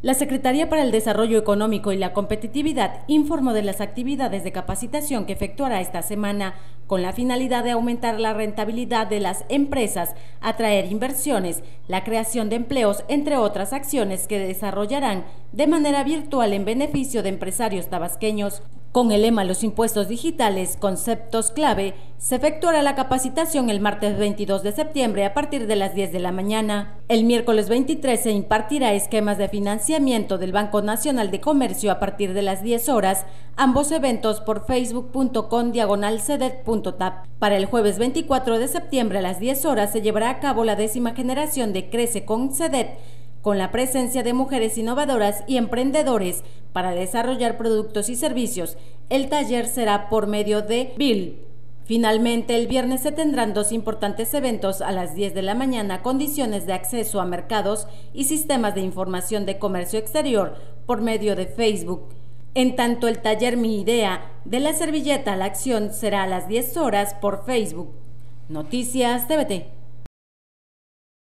La Secretaría para el Desarrollo Económico y la Competitividad informó de las actividades de capacitación que efectuará esta semana con la finalidad de aumentar la rentabilidad de las empresas, atraer inversiones, la creación de empleos, entre otras acciones que desarrollarán de manera virtual en beneficio de empresarios tabasqueños. Con el lema Los impuestos digitales, conceptos clave, se efectuará la capacitación el martes 22 de septiembre a partir de las 10 de la mañana. El miércoles 23 se impartirá esquemas de financiamiento del Banco Nacional de Comercio a partir de las 10 horas, ambos eventos por facebook.com diagonal Para el jueves 24 de septiembre a las 10 horas se llevará a cabo la décima generación de Crece con CEDET, con la presencia de mujeres innovadoras y emprendedores para desarrollar productos y servicios. El taller será por medio de Bill. Finalmente, el viernes se tendrán dos importantes eventos a las 10 de la mañana, condiciones de acceso a mercados y sistemas de información de comercio exterior por medio de Facebook. En tanto, el taller Mi Idea de la servilleta a la acción será a las 10 horas por Facebook. Noticias TVT.